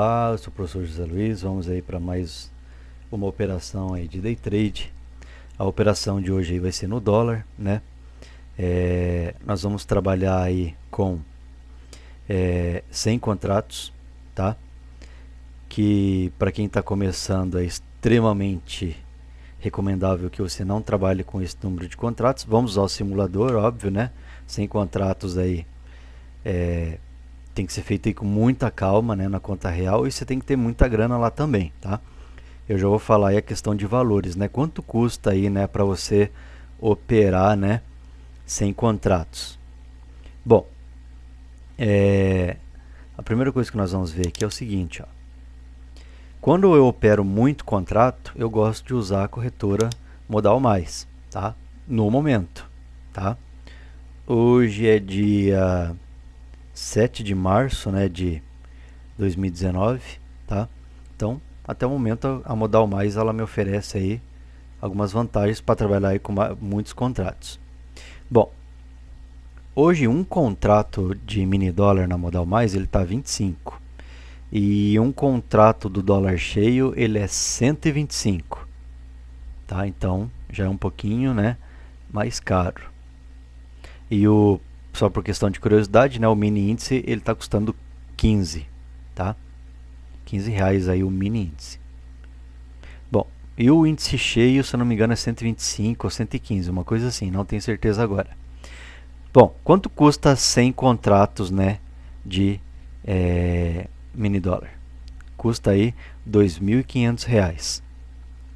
Olá, eu sou o professor José Luiz, vamos aí para mais uma operação aí de day trade. A operação de hoje aí vai ser no dólar, né? É, nós vamos trabalhar aí com é, 100 contratos, tá? Que para quem está começando é extremamente recomendável que você não trabalhe com esse número de contratos. Vamos usar o simulador, óbvio, né? 100 contratos aí é, tem que ser feito aí com muita calma, né, na conta real e você tem que ter muita grana lá também, tá? Eu já vou falar aí a questão de valores, né? Quanto custa aí, né, para você operar, né, sem contratos? Bom, é, a primeira coisa que nós vamos ver aqui é o seguinte, ó. Quando eu opero muito contrato, eu gosto de usar a corretora Modal Mais, tá? No momento, tá? Hoje é dia 7 de março, né, de 2019, tá? Então, até o momento a Modal Mais ela me oferece aí algumas vantagens para trabalhar aí com muitos contratos. Bom, hoje um contrato de mini dólar na Modal Mais ele está 25 e um contrato do dólar cheio ele é 125 tá então já é um pouquinho né mais caro e o só por questão de curiosidade né o mini índice ele está custando 15 tá 15 reais aí o mini índice bom e o índice cheio se não me engano é 125 ou 115 uma coisa assim não tenho certeza agora bom quanto custa 100 contratos né de é, mini dólar. Custa aí R$ 2.500,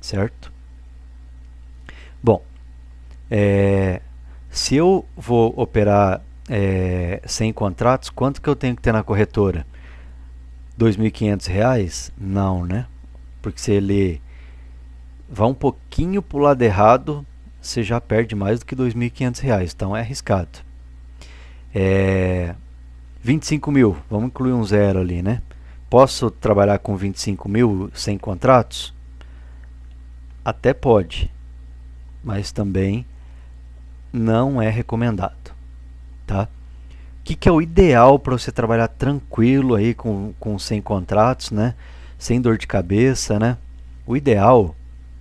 certo? Bom, é, se eu vou operar é, 100 contratos, quanto que eu tenho que ter na corretora? R$ 2.500? Não, né? Porque se ele vai um pouquinho para o lado errado, você já perde mais do que R$ 2.500, então é arriscado. É, 25 mil, vamos incluir um zero ali, né? Posso trabalhar com 25 mil sem contratos? Até pode, mas também não é recomendado, tá? O que, que é o ideal para você trabalhar tranquilo aí com, com sem contratos, né? Sem dor de cabeça, né? O ideal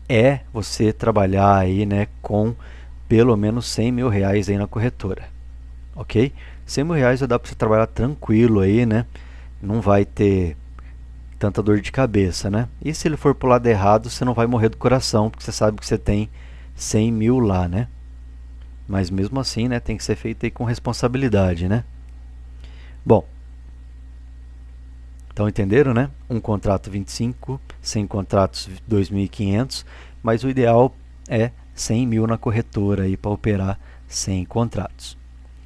é você trabalhar aí, né, com pelo menos 100 mil reais aí na corretora, ok? 100 mil reais já dá para você trabalhar tranquilo aí, né? Não vai ter tanta dor de cabeça, né? E se ele for pro lado errado, você não vai morrer do coração, porque você sabe que você tem 100 mil lá, né? Mas mesmo assim, né, tem que ser feito com responsabilidade, né? Bom, então entenderam, né? Um contrato 25, 100 contratos 2.500, mas o ideal é 100 mil na corretora aí para operar 100 contratos.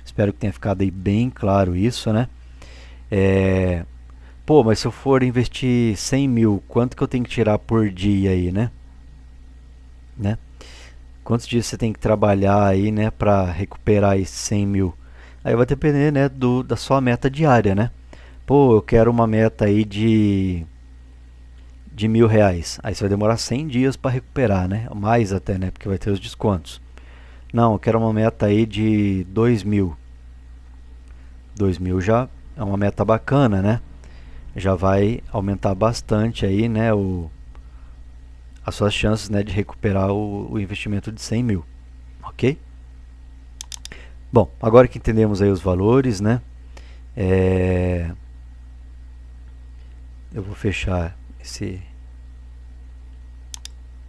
Espero que tenha ficado aí bem claro isso, né? É... Pô, mas se eu for investir 100 mil, quanto que eu tenho que tirar por dia aí, né? né? Quantos dias você tem que trabalhar aí, né, para recuperar esses 100 mil? Aí vai depender, né, do, da sua meta diária, né? Pô, eu quero uma meta aí de de mil reais. Aí você vai demorar 100 dias para recuperar, né? Mais até, né? Porque vai ter os descontos. Não, eu quero uma meta aí de 2 mil. 2 mil já é uma meta bacana, né? Já vai aumentar bastante aí, né, o, as suas chances né, de recuperar o, o investimento de 100 mil, ok? Bom, agora que entendemos aí os valores, né, é, eu vou fechar esse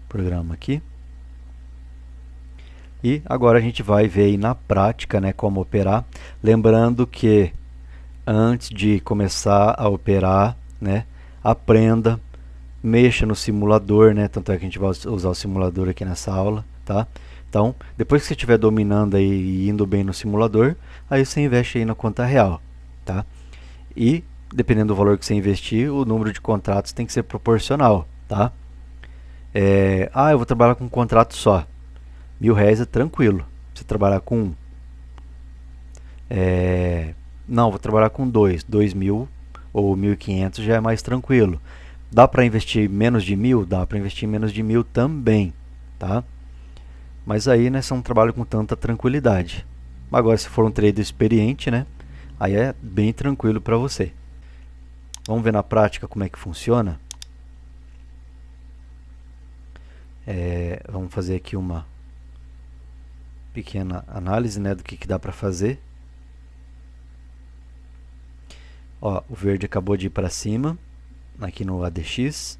programa aqui. E agora a gente vai ver aí na prática né, como operar. Lembrando que antes de começar a operar, né, aprenda, mexa no simulador, né, tanto é que a gente vai usar o simulador aqui nessa aula, tá? Então, depois que você estiver dominando aí e indo bem no simulador, aí você investe aí na conta real, tá? E, dependendo do valor que você investir, o número de contratos tem que ser proporcional, tá? É, ah, eu vou trabalhar com um contrato só. Mil reais é tranquilo. Você trabalhar com é, não, vou trabalhar com dois, dois mil ou mil e quinhentos já é mais tranquilo. Dá para investir menos de mil? Dá para investir menos de mil também, tá? Mas aí, né, um trabalho com tanta tranquilidade. Agora, se for um trader experiente, né, aí é bem tranquilo para você. Vamos ver na prática como é que funciona. É, vamos fazer aqui uma pequena análise né, do que, que dá para fazer. Ó, o verde acabou de ir para cima, aqui no ADX,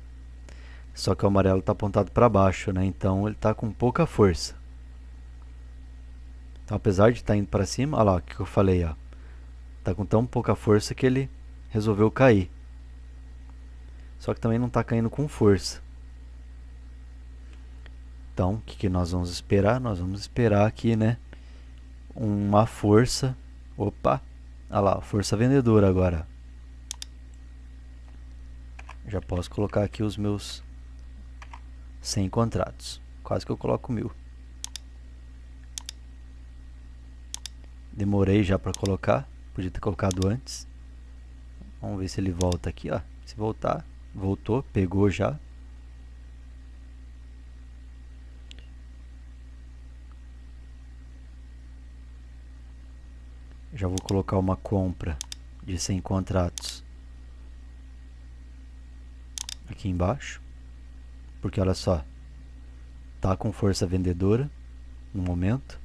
só que o amarelo está apontado para baixo, né? então ele está com pouca força. Então, apesar de estar tá indo para cima, olha lá o que eu falei, está com tão pouca força que ele resolveu cair. Só que também não está caindo com força. Então, o que, que nós vamos esperar? Nós vamos esperar aqui, né? Uma força. Opa! Olha lá, força vendedora agora. Já posso colocar aqui os meus 100 contratos. Quase que eu coloco mil. Demorei já para colocar. Podia ter colocado antes. Vamos ver se ele volta aqui, ó. Se voltar, voltou, pegou já. Já vou colocar uma compra de 100 contratos aqui embaixo. Porque olha só, tá com força vendedora no momento.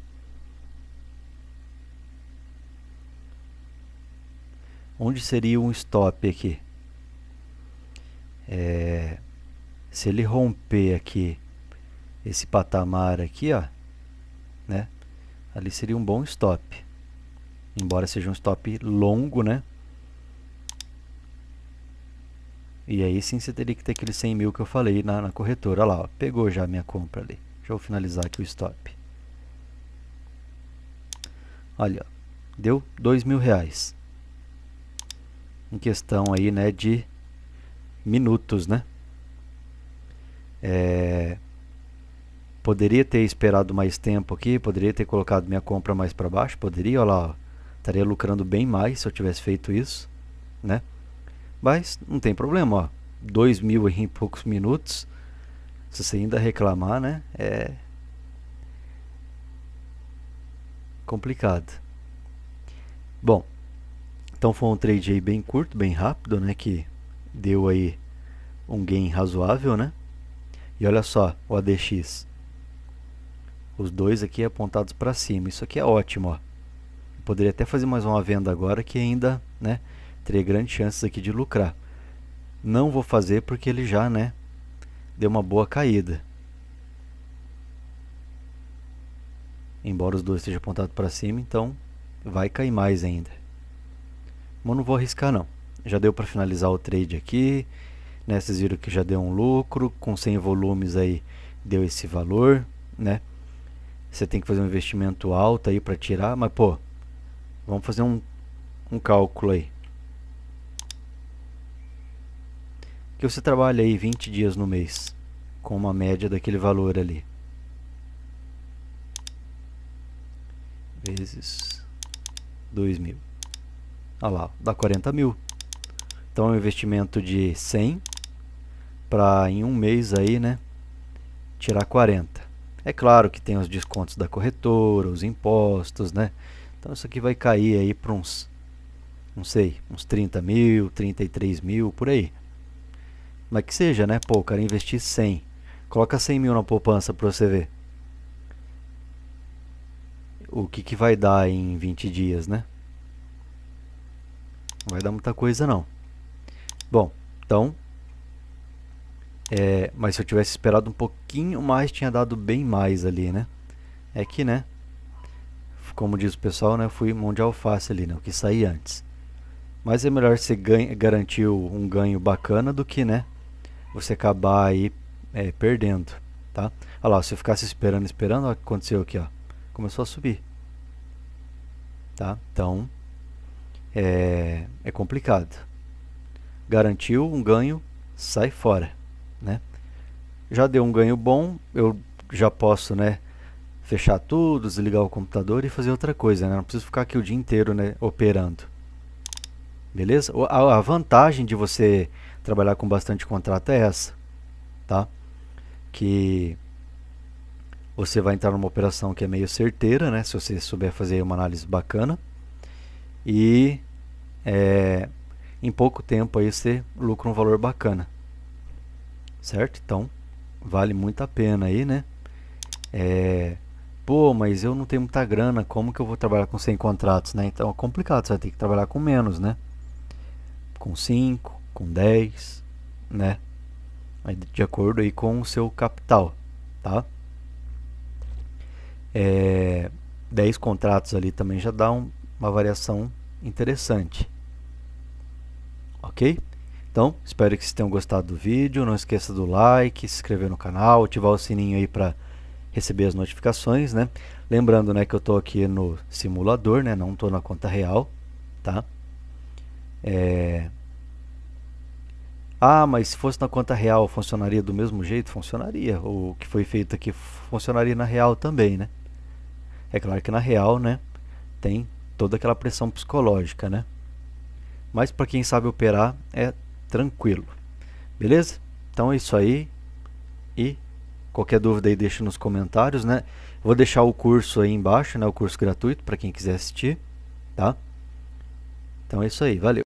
Onde seria um stop aqui? É, se ele romper aqui esse patamar aqui, ó, né? Ali seria um bom stop. Embora seja um stop longo, né? E aí sim você teria que ter aquele 100 mil que eu falei na, na corretora. Olha lá, ó, pegou já a minha compra ali. Deixa eu finalizar aqui o stop. Olha, deu dois mil reais. Em questão aí, né, de minutos, né? É, poderia ter esperado mais tempo aqui, poderia ter colocado minha compra mais para baixo, poderia, olha lá, ó, estaria lucrando bem mais se eu tivesse feito isso, né? Mas não tem problema, ó. 2 mil em poucos minutos. Se você ainda reclamar, né? É complicado. Bom, então foi um trade aí bem curto, bem rápido, né? Que deu aí um gain razoável, né? E olha só, o ADX. Os dois aqui apontados para cima. Isso aqui é ótimo, ó. Poderia até fazer mais uma venda agora que ainda, né? Teria grandes chances aqui de lucrar. Não vou fazer porque ele já, né, deu uma boa caída. Embora os dois estejam apontados para cima, então vai cair mais ainda. Mas não vou arriscar não. Já deu para finalizar o trade aqui. Né, vocês viram que já deu um lucro. Com 100 volumes aí deu esse valor. Né? Você tem que fazer um investimento alto aí para tirar. Mas pô, vamos fazer um, um cálculo aí. Que você trabalha aí 20 dias no mês, com uma média daquele valor ali. Vezes 2 mil. Olha lá, dá 40 mil. Então é um investimento de 100 para em um mês aí, né, tirar 40. É claro que tem os descontos da corretora, os impostos, né? Então isso aqui vai cair aí para uns, não sei, uns 30 mil, 33 mil, por aí. Mas que seja, né? Pô, o cara investir 100. Coloca 100 mil na poupança para você ver. O que, que vai dar em 20 dias, né? Não vai dar muita coisa não. Bom, então... É, mas se eu tivesse esperado um pouquinho mais, tinha dado bem mais ali, né? É que, né? Como diz o pessoal, né? Fui mão de alface ali, né? O que sair antes. Mas é melhor você ganha, garantir um ganho bacana do que, né? Você acabar aí é, perdendo, tá? Olha lá, se eu ficasse esperando, esperando, o que aconteceu aqui, ó. Começou a subir, tá? Então, é, é complicado. Garantiu um ganho, sai fora, né? Já deu um ganho bom, eu já posso, né? Fechar tudo, desligar o computador e fazer outra coisa, né? Não preciso ficar aqui o dia inteiro, né? Operando. Beleza? A vantagem de você trabalhar com bastante contrato é essa, tá? Que você vai entrar numa operação que é meio certeira, né? Se você souber fazer uma análise bacana. E é, em pouco tempo aí você lucra um valor bacana. Certo? Então, vale muito a pena aí, né? É, pô, mas eu não tenho muita grana, como que eu vou trabalhar com 100 contratos, né? Então é complicado, você vai ter que trabalhar com menos, né? Com 5, com 10, né? De acordo aí com o seu capital, tá? É, 10 contratos ali também já dá um, uma variação interessante. Ok? Então, espero que vocês tenham gostado do vídeo. Não esqueça do like, se inscrever no canal, ativar o sininho aí para receber as notificações, né? Lembrando, né, que eu estou aqui no simulador, né? Não estou na conta real, tá? É... Ah, mas se fosse na conta real, funcionaria do mesmo jeito? Funcionaria. O que foi feito aqui funcionaria na real também, né? É claro que na real, né, tem toda aquela pressão psicológica, né? Mas para quem sabe operar é tranquilo. Beleza? Então é isso aí. E qualquer dúvida aí deixa nos comentários, né? Vou deixar o curso aí embaixo, né? O curso gratuito para quem quiser assistir, tá? Então é isso aí, valeu.